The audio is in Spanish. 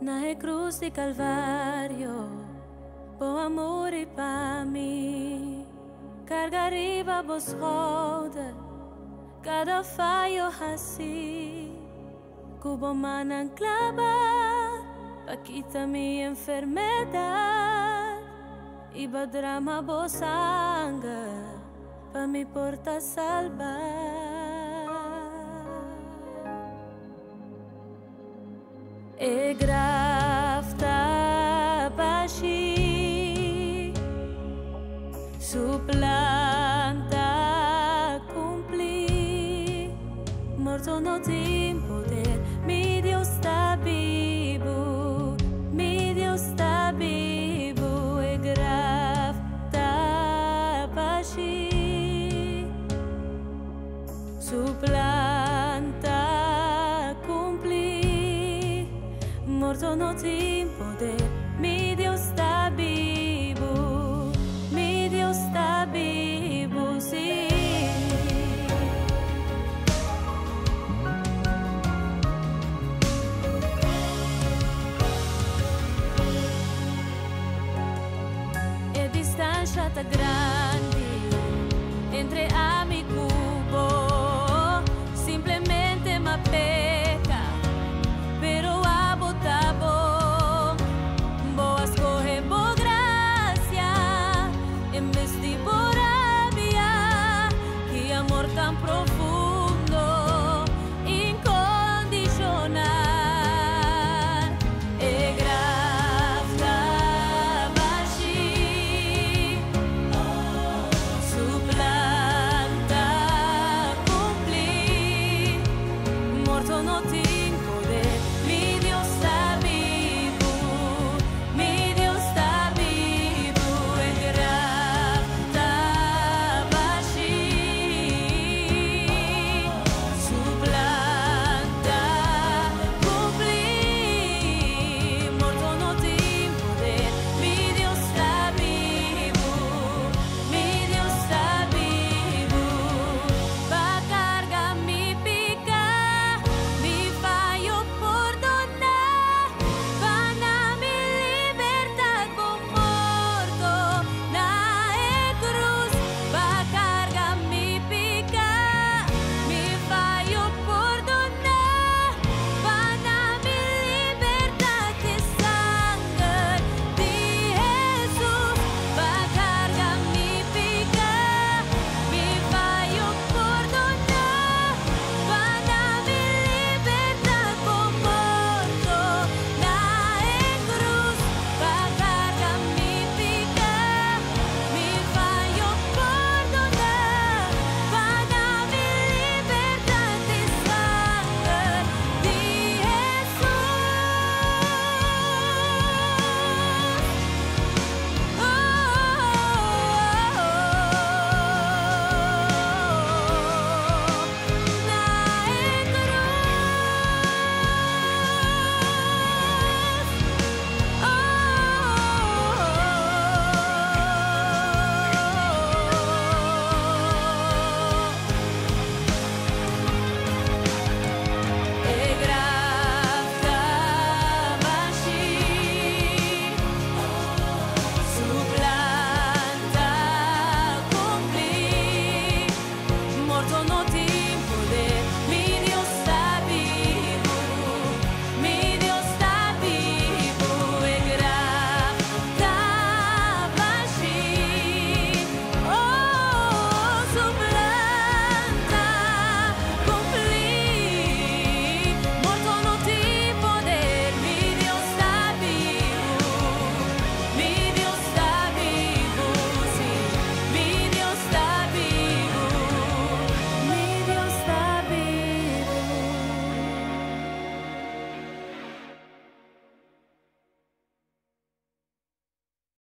na cruz de Calvário, bom amor e para mim, carga riba vos roda, cada fallo assim, cubo manan clava, pa quita mi enfermedade, e drama vos sanga, pa mi porta salvar. E grafta baixi suplanta cumpli morto no tem poder No tempo de me Dio sta vivo mi Dio e distancia da grande.